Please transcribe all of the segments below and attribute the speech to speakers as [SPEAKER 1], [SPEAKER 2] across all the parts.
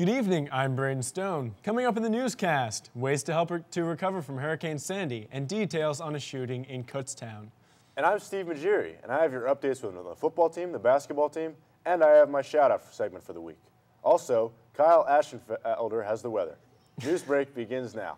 [SPEAKER 1] Good evening, I'm Braden Stone. Coming up in the newscast, ways to help to recover from Hurricane Sandy and details on a shooting in Kutztown.
[SPEAKER 2] And I'm Steve Magiri, and I have your updates from the football team, the basketball team, and I have my shout-out segment for the week. Also, Kyle Ashenfelder has the weather. News break begins now.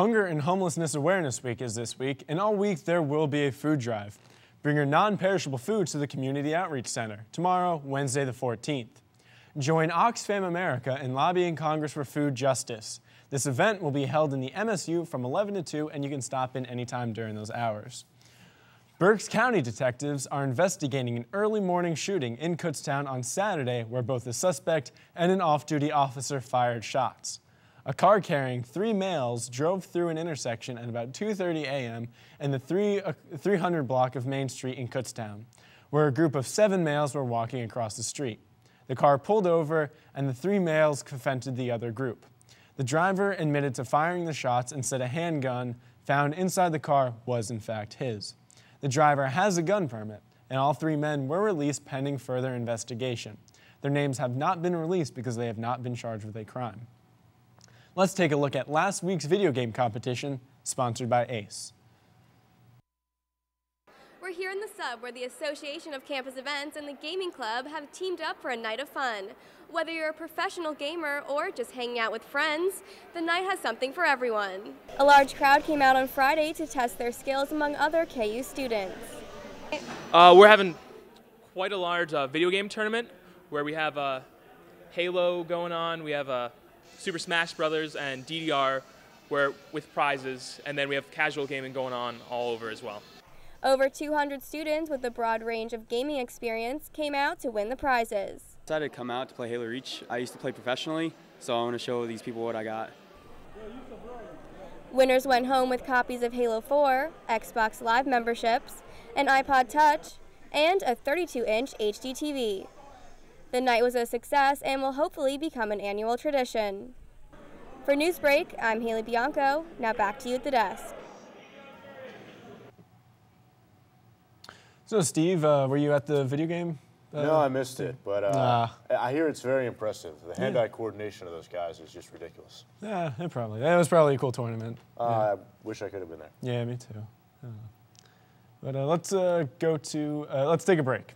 [SPEAKER 1] Hunger and Homelessness Awareness Week is this week, and all week there will be a food drive. Bring your non-perishable foods to the Community Outreach Center tomorrow, Wednesday the 14th. Join Oxfam America in lobbying Congress for food justice. This event will be held in the MSU from 11 to 2, and you can stop in anytime during those hours. Berks County detectives are investigating an early morning shooting in Kutztown on Saturday where both a suspect and an off-duty officer fired shots. A car carrying three males drove through an intersection at about 2.30 a.m. in the three, uh, 300 block of Main Street in Kutztown, where a group of seven males were walking across the street. The car pulled over and the three males confronted the other group. The driver admitted to firing the shots and said a handgun found inside the car was in fact his. The driver has a gun permit, and all three men were released pending further investigation. Their names have not been released because they have not been charged with a crime. Let's take a look at last week's video game competition, sponsored by ACE.
[SPEAKER 3] We're here in the sub where the Association of Campus Events and the Gaming Club have teamed up for a night of fun. Whether you're a professional gamer or just hanging out with friends, the night has something for everyone. A large crowd came out on Friday to test their skills among other KU students.
[SPEAKER 4] Uh, we're having quite a large uh, video game tournament where we have uh, Halo going on, we have a Super Smash Brothers and DDR where with prizes, and then we have casual gaming going on all over as well.
[SPEAKER 3] Over 200 students with a broad range of gaming experience came out to win the prizes.
[SPEAKER 5] I decided to come out to play Halo Reach. I used to play professionally, so I want to show these people what I got.
[SPEAKER 3] Winners went home with copies of Halo 4, Xbox Live memberships, an iPod Touch, and a 32-inch HD TV. The night was a success and will hopefully become an annual tradition. For Newsbreak, I'm Haley Bianco. Now back to you at the desk.
[SPEAKER 1] So, Steve, uh, were you at the video game?
[SPEAKER 2] Uh, no, I missed it, but uh, I hear it's very impressive. The hand-eye yeah. coordination of those guys is just ridiculous.
[SPEAKER 1] Yeah, it probably. It was probably a cool tournament.
[SPEAKER 2] Uh, yeah. I wish I could have been there.
[SPEAKER 1] Yeah, me too. But uh, let's uh, go to. let's take a break.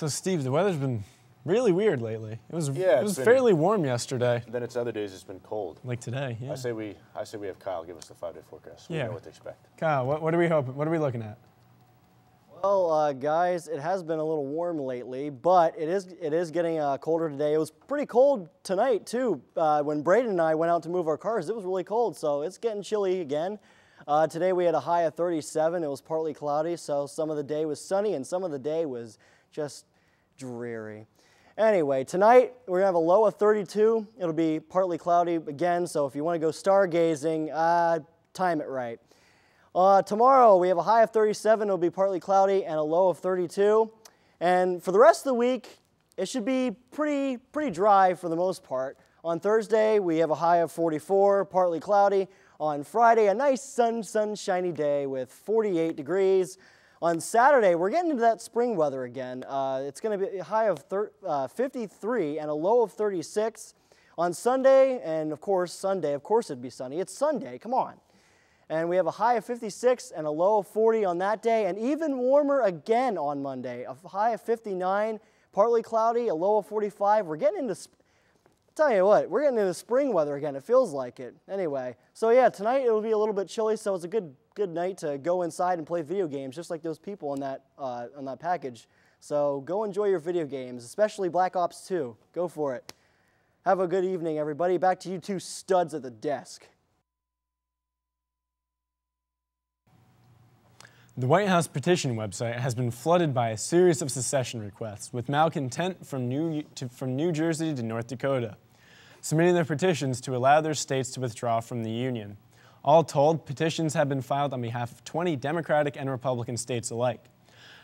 [SPEAKER 1] So Steve, the weather's been really weird lately. It was yeah, it was fairly warm yesterday.
[SPEAKER 2] Then it's other days it's been cold.
[SPEAKER 1] Like today, yeah.
[SPEAKER 2] I say we I say we have Kyle give us the five day forecast. We yeah. know what to expect.
[SPEAKER 1] Kyle, what, what are we hoping? What are we looking at?
[SPEAKER 6] Well, uh, guys, it has been a little warm lately, but it is it is getting uh, colder today. It was pretty cold tonight too. Uh, when Braden and I went out to move our cars, it was really cold, so it's getting chilly again. Uh, today we had a high of 37. It was partly cloudy, so some of the day was sunny and some of the day was just dreary. Anyway, tonight we're to have a low of 32. It'll be partly cloudy again, so if you want to go stargazing, uh, time it right. Uh, tomorrow we have a high of 37. It'll be partly cloudy and a low of 32. And for the rest of the week, it should be pretty, pretty dry for the most part. On Thursday, we have a high of 44, partly cloudy. On Friday, a nice sun, sunshiny day with 48 degrees. On Saturday, we're getting into that spring weather again. Uh, it's going to be a high of uh, 53 and a low of 36. On Sunday, and of course Sunday, of course it'd be sunny. It's Sunday, come on. And we have a high of 56 and a low of 40 on that day, and even warmer again on Monday. A high of 59, partly cloudy, a low of 45. We're getting into, tell you what, we're getting into spring weather again. It feels like it. Anyway, so yeah, tonight it'll be a little bit chilly, so it's a good good night to go inside and play video games, just like those people on that uh, on that package. So go enjoy your video games, especially Black Ops 2. Go for it. Have a good evening, everybody. Back to you two studs at the desk.
[SPEAKER 1] The White House petition website has been flooded by a series of secession requests, with malcontent from New, to, from New Jersey to North Dakota, submitting their petitions to allow their states to withdraw from the Union. All told, petitions have been filed on behalf of 20 Democratic and Republican states alike.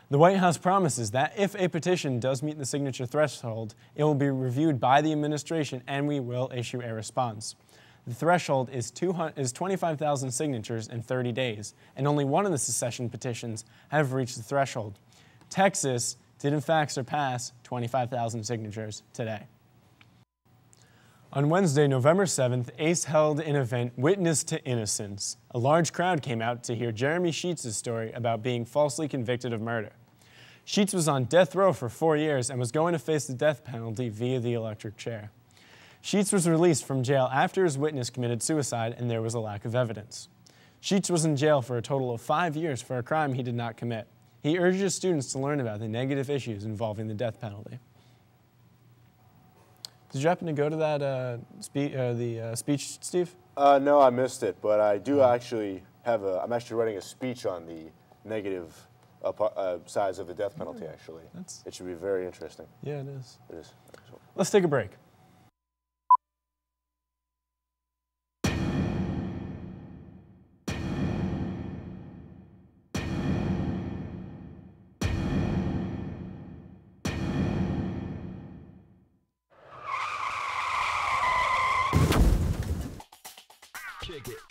[SPEAKER 1] The White House promises that if a petition does meet the signature threshold, it will be reviewed by the administration and we will issue a response. The threshold is, is 25,000 signatures in 30 days, and only one of the secession petitions have reached the threshold. Texas did in fact surpass 25,000 signatures today. On Wednesday, November 7th, ACE held an event Witness to Innocence. A large crowd came out to hear Jeremy Sheets' story about being falsely convicted of murder. Sheets was on death row for four years and was going to face the death penalty via the electric chair. Sheets was released from jail after his witness committed suicide and there was a lack of evidence. Sheets was in jail for a total of five years for a crime he did not commit. He urges students to learn about the negative issues involving the death penalty. Did you happen to go to that uh, spe uh, the uh, speech, Steve?
[SPEAKER 2] Uh, no, I missed it, but I do actually have a. I'm actually writing a speech on the negative uh, uh, sides of the death penalty. Actually,
[SPEAKER 1] That's-
[SPEAKER 2] it should be very interesting.
[SPEAKER 1] Yeah, it is.
[SPEAKER 2] It is.
[SPEAKER 1] Let's take a break.
[SPEAKER 7] Kick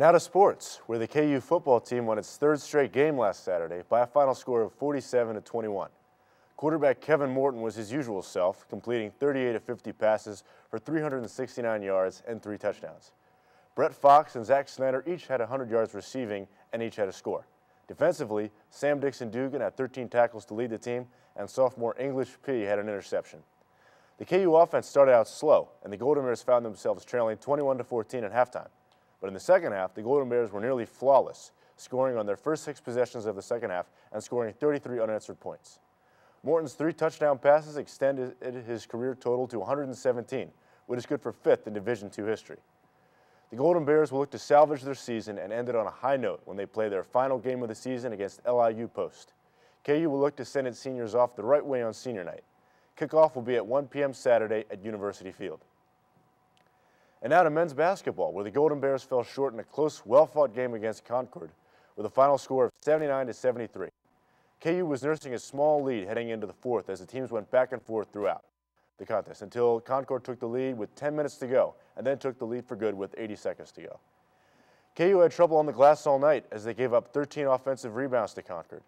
[SPEAKER 2] And out of sports, where the KU football team won its third straight game last Saturday by a final score of 47 to 21. Quarterback Kevin Morton was his usual self, completing 38 of 50 passes for 369 yards and three touchdowns. Brett Fox and Zach Snyder each had 100 yards receiving and each had a score. Defensively, Sam Dixon Dugan had 13 tackles to lead the team, and sophomore English P had an interception. The KU offense started out slow, and the Golden Bears found themselves trailing 21 to 14 at halftime. But in the second half, the Golden Bears were nearly flawless, scoring on their first six possessions of the second half and scoring 33 unanswered points. Morton's three touchdown passes extended his career total to 117, which is good for fifth in Division II history. The Golden Bears will look to salvage their season and end it on a high note when they play their final game of the season against LIU Post. KU will look to send its seniors off the right way on senior night. Kickoff will be at 1 p.m. Saturday at University Field. And now to men's basketball, where the Golden Bears fell short in a close, well-fought game against Concord with a final score of 79 to 73. KU was nursing a small lead heading into the fourth as the teams went back and forth throughout the contest until Concord took the lead with 10 minutes to go and then took the lead for good with 80 seconds to go. KU had trouble on the glass all night as they gave up 13 offensive rebounds to Concord.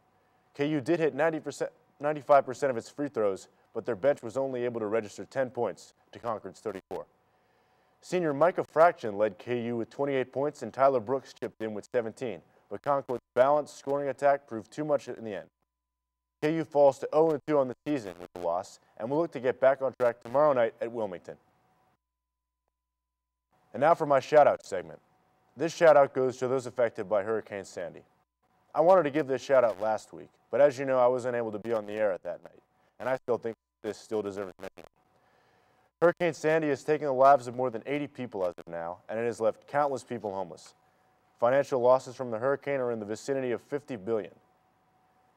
[SPEAKER 2] KU did hit 90%, 95% of its free throws, but their bench was only able to register 10 points to Concord's 34. Senior Micah Fraction led KU with 28 points and Tyler Brooks chipped in with 17, but Concord's balanced scoring attack proved too much in the end. KU falls to 0-2 on the season with the loss and will look to get back on track tomorrow night at Wilmington. And now for my shout-out segment. This shout-out goes to those affected by Hurricane Sandy. I wanted to give this shout-out last week, but as you know, I was unable to be on the air at that night, and I still think this still deserves mention. Hurricane Sandy has taken the lives of more than 80 people as of now, and it has left countless people homeless. Financial losses from the hurricane are in the vicinity of 50 billion.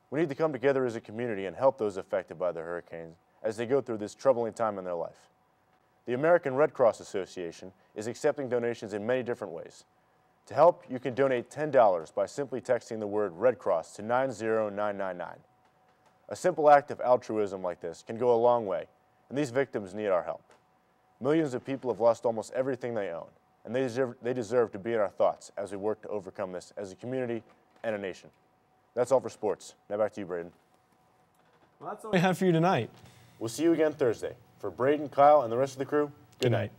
[SPEAKER 2] We need to come together as a community and help those affected by the hurricane as they go through this troubling time in their life. The American Red Cross Association is accepting donations in many different ways. To help, you can donate $10 by simply texting the word Red Cross to 90999. A simple act of altruism like this can go a long way, and these victims need our help. Millions of people have lost almost everything they own, and they deserve, they deserve to be in our thoughts as we work to overcome this as a community and a nation. That's all for sports. Now back to you, Braden.
[SPEAKER 1] Well, that's all we have for you tonight.
[SPEAKER 2] We'll see you again Thursday. For Braden, Kyle, and the rest of the crew, good night.